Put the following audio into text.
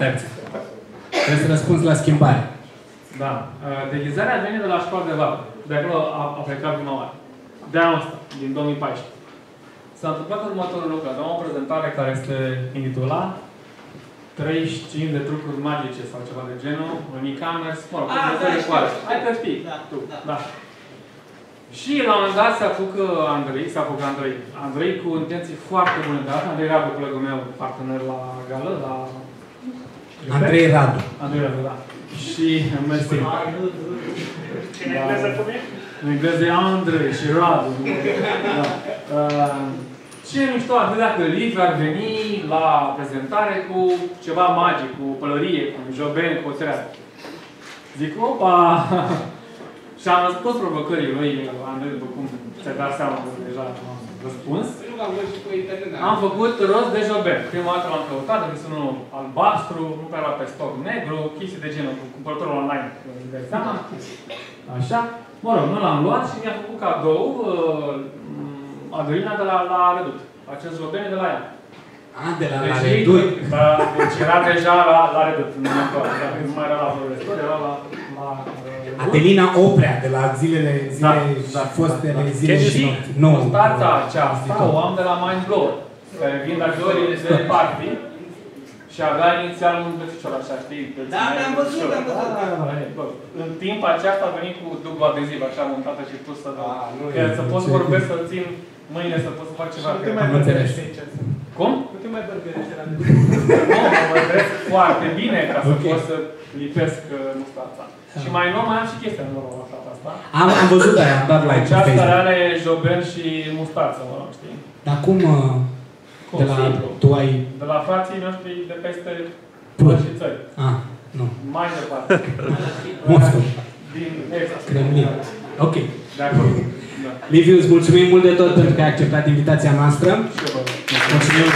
Stai puțin. Trebuie să răspunzi la schimbare. Da. Uh, Deghizarea vine de la școala de vară. De acolo a, a plecat prima oară. De anul ăsta, din 2014. S-a întâmplat următorul lucru. Aveam o prezentare care se intitula 35 de trucuri magice sau ceva de genul, în e-commerce, mă rog, Ah, prezentări da, de știu, coară. știu. Hai pe pic. Da, tu. da. da. Și la un moment dat se apucă Andrei, se apucă Andrei. Andrei cu intenții foarte bune de asta. Andrei Radu, colegul meu, partener la gală, la... Andrei Radu. Andrei Radu, da. Și mersi. În engleză cum e? În engleză e Andrei și Radu. Da. Uh, ce mișto ar fi dacă Liv ar veni la prezentare cu ceva magic, cu pălărie, cu joben, cu o țerează. Zic, opa! și am răspuns provocării lui, Andrei, după cum ți-ai dat seama că deja am răspuns. Nu am văzut și pe internet. Am făcut rost de joben. Prima dată l-am căutat, a găsit unul albastru, nu prea era pe stoc negru, chestii de genul, cu cumpărătorul online, îți dai seama. Așa. Mă rog, nu l-am luat și mi-a făcut cadou uh, Adorina de la, la Redut. Acest joben e de la ea. A, de la, la Deci, Redut. da, deci era deja la, la Redut. Nu mai era, dacă nu mai era la Florestor, era la, la uh, Adelina Oprea, de la zilele, zile, da, fostele da. zile și Și nopți. Nu. Mustața aceasta o am de la Mindblower, care vin la jori de party și avea inițial un bețișor așa, știi? Da, am văzut, am văzut. Da, da, da, e, bă, În timp aceasta a venit cu dublu adeziv, așa montată și pusă, da. nu Că e- să pot să ce- vorbesc, să țin mâine, să pot să fac ceva. Nu te că- mai Am înțeles. bărberești aici. Cum? Nu te mai bărberești la Nu, mă vorbesc foarte bine ca să Ok. pot să lipesc uh, mustața. Și mai nou mai am și chestia în urmă la fata asta. Am, am văzut aia, am dat like pe Aceasta Facebook. are joben și mustață, mă rog, știi? Dar cum, uh, Cum? de la, Simplu. tu ai... De la frații noștri de peste Plus. păi și țări. Ah, nu. Mai departe. Moscova. Din est. Kremlin. Ok. De acolo. Da. Liviu, îți mulțumim mult de tot pentru că ai acceptat invitația noastră. Și eu vă Mulțumim.